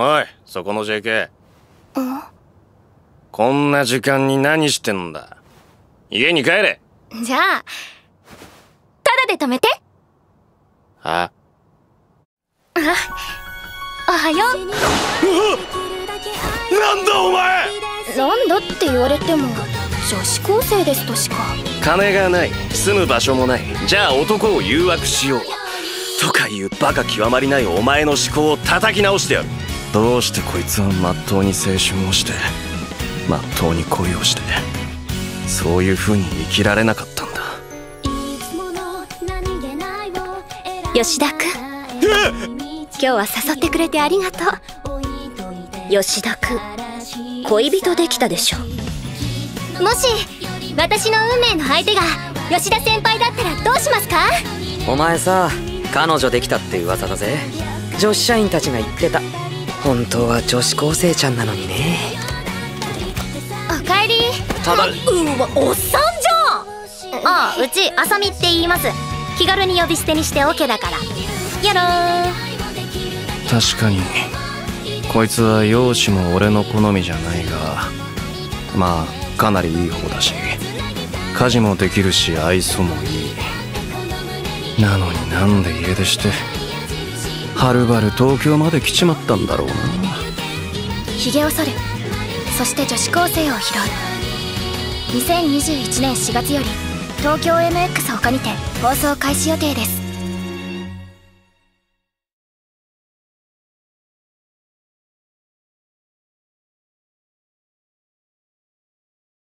おいそこの JK こんな時間に何してんだ？家に帰れ。じゃあただで止めて。あ。あおはよなんだお前！うなんだって言われても女子高生ですとしか。金がない。住む場所もない。じゃあ男を誘惑しよう。とかいうバカ極まりないお前の思考を叩き直してやるどうしてこいつはまっとうに青春をしてまっとうに恋をしてそういう風に生きられなかったんだ。吉田君。今日は誘ってくれてありがとう。吉田君恋人できたでしょ。もし私の運命の相手が吉田先輩だったらどうしますか？お前さ彼女できたって噂だぜ。女子社員たちが言ってた本当は女子高生ちゃんなのにね。おかえり。ただうわおっさんじゃんああうちあさみって言います。気軽に呼び捨てにして OK だから。やろう。確かに。こいつは容姿も俺の好みじゃないが。まあかなりいい方だし。家事もできるし愛想もいい。なのになんで家出してはるばる東京まで来ちまったんだろうな。ひげを剃る。そして女子高生を拾う。2021年4月より東京 MX 他にて放送開始予定です。